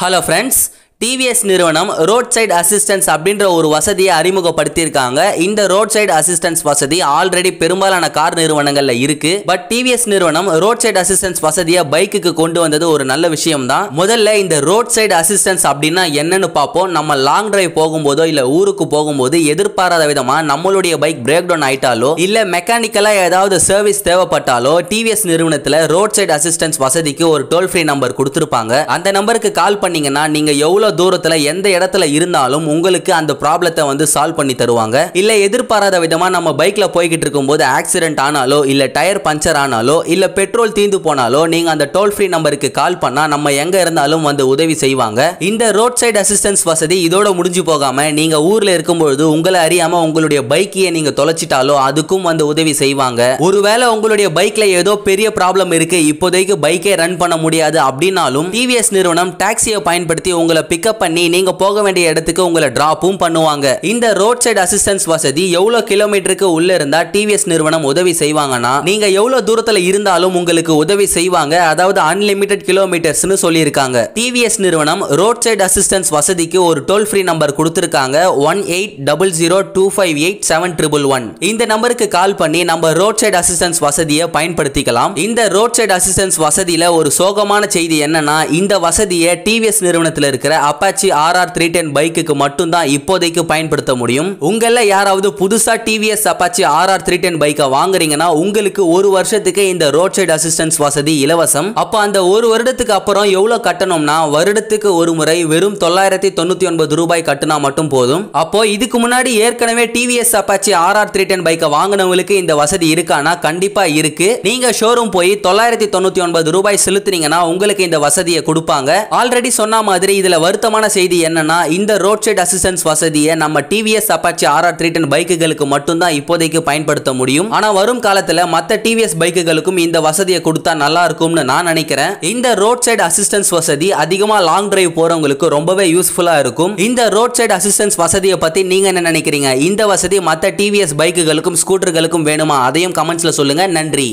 Hello friends, TVS நிறுவனம் roadside assistance அப்படின்ற ஒரு வசதியை அறிமுகப்படுத்தியிருக்காங்க. இந்த ரோட் சைடு அசிஸ்டன்ஸ் வசதி ஆல்ரெடி பெரும்பாலான கார் நிறுவனங்கள்ல இருக்கு. பட் டிவிஎஸ் நிறுவனம் ரோட் சைடு அசிஸ்டன்ஸ் வசதியை பைக்குக்கு கொண்டு வந்தது ஒரு நல்ல விஷயம் தான் முதல்ல இந்த ரோட் சைடு அசிஸ்டன்ஸ் அப்படின்னா என்னன்னு பார்ப்போம். நம்ம லாங் டிரைவ் போகும்போதோ இல்ல ஊருக்கு போகும்போது எதிர்பாராத விதமா நம்மளுடைய பைக் பிரேக் டவுன் ஆயிட்டாலோ இல்ல மெக்கானிக்கலா ஏதாவது சர்வீஸ் தேவைப்பட்டாலோ டிவிஎஸ் நிறுவனத்துல ரோட் சைடு அசிஸ்டன்ஸ் வசதிக்கு ஒரு டோல் ஃப்ரீ நம்பர் கொடுத்துருப்பாங்க. அந்த நம்பருக்கு கால் பண்ணீங்கன்னா நீங்க எவ்வளவு தூரத்தில் எந்த இடத்துல இருந்தாலும் உங்களுக்கு அந்த ப்ராப்ளத்தை வந்து சால்வ் பண்ணி தருவாங்க. இல்லை எதிர்பாராத விதமா நம்ம பைக்ல போய்கிட்டு இருக்கும்போது ஆக்சிடென்ட் ஆனாலோ இல்லை டயர் பஞ்சர் ஆனாலோ இல்லை பெட்ரோல் தீந்து போனாலோ நீங்கள் அந்த டோல் ஃப்ரீ நம்பருக்கு கால் பண்ணால் நம்ம எங்கே இருந்தாலும் வந்து உதவி செய்வாங்க. இந்த ரோட் சைடு அசிஸ்டன்ஸ் வசதி இதோட முடிஞ்சு போகாமல் நீங்கள் ஊரில் இருக்கும்பொழுது உங்களை அறியாமல் உங்களுடைய பைக்கையே நீங்கள் தொலைச்சிட்டாலோ அதுக்கும் வந்து உதவி செய்வாங்க. ஒருவேளை உங்களுடைய பைக்ல ஏதோ பெரிய ப்ராப்ளம் இருக்கு இப்போதைக்கு பைக்கே ரன் பண்ண முடியாது அப்படின்னாலும் டிவிஎஸ் நிறுவனம் டாக்ஸியை பயன்படுத்தி உங்களை பிக்கப் பண்ணி நீங்க போக வேண்டிய இடத்துக்கு உங்களை டிராப்பும் பண்ணுவாங்க. இந்த ரோட் சைடு அசிஸ்டன்ஸ் வசதி எவ்வளவு கிலோமீட்டருக்கு உள்ள இருந்தா டிவிஎஸ் நிறுவனம் உதவி செய்வாங்கன்னா நீங்க எவ்வளவு தூரத்துல இருந்தாலும் உங்களுக்கு உதவி செய்வாங்க. அதாவது அன்லிமிட்டெட் கிலோமீட்டர்ஸ்னு சொல்லியிருக்காங்க. டிவிஎஸ் நிறுவனம் ரோட் சைடு அசிஸ்டன்ஸ் வசதிக்கு ஒரு டோல் ஃப்ரீ நம்பர் கொடுத்திருக்காங்க. One eight double zero two five eight seven triple one இந்த நம்பருக்கு கால் பண்ணி நம்ம ரோட் சைடு அசிஸ்டன்ஸ் வசதியை பயன்படுத்திக்கலாம். இந்த ரோட் சைடு அசிஸ்டன்ஸ் வசதியில ஒரு சோகமான செய்தி என்னன்னா இந்த வசதியை டிவிஎஸ் நிறுவனத்தில் இருக்கிற அப்பாச்சி ஆர்ஆர் த்ரீ டென் பைக்குக்கு மட்டும்தான் இப்போதைக்கு பயன்படுத்த முடியும். உங்கள யாராவது புதுசா TVS Apache RR three ten பைக்கை வாங்குறீங்கன்னா உங்களுக்கு ஒரு வருஷத்துக்கு இந்த ரோட் சைடு அசிஸ்டன்ஸ் வசதி இலவசம். அப்போ அந்த ஒரு வருடத்துக்கு அப்புறம் எவ்வளவு கட்டணும்னா வருடத்துக்கு ஒரு முறை வெறும் தொள்ளாயிரத்தி தொண்ணூத்தி ஒன்பது ரூபாய் கட்டினா மட்டும் போதும். அப்போ இதுக்கு முன்னாடி ஏற்கனவே TVS Apache RR three ten பைக்கை வாங்கினவங்களுக்கு இந்த வசதி இருக்கானா? கண்டிப்பா இருக்கு. நீங்க ஷோரூம் போய் தொள்ளாயிரத்தி தொண்ணூத்தி ஒன்பது ரூபாய் செலுத்துனீங்கன்னா உங்களுக்கு இந்த வசதியை கொடுப்பாங்க. ஆல்ரெடி சொன்ன மாதிரி இதுல வருத்தமான செய்தி என்னன்னா இந்த ரோட் சைடு அசிஸ்டன்ஸ் வசதியை நம்ம TVS Apache RR three ten பைக்குகளுக்கு மட்டும்தான் இப்போதைக்கு பயன்படுத்த முடியும். ஆனா வரும் காலத்துல மற்ற டிவிஎஸ் பைக்குகளுக்கும் இந்த வசதியை கொடுத்தா நல்லா இருக்கும்னு நான் நினைக்கிறேன். இந்த ரோட் சைடு அசிஸ்டன்ஸ் வசதி அதிகமா லாங் டிரைவ் போறவங்களுக்கு ரொம்பவே யூஸ்ஃபுல்லா இருக்கும். இந்த ரோட் சைடு அசிஸ்டன்ஸ் வசதியை பத்தி நீங்க என்ன நினைக்கிறீங்க? இந்த வசதி மற்ற டிவிஎஸ் பைக்குகளுக்கும் ஸ்கூட்டர்களுக்கும் வேணுமா? அதையும் கமெண்ட்ஸ்ல சொல்லுங்க. நன்றி.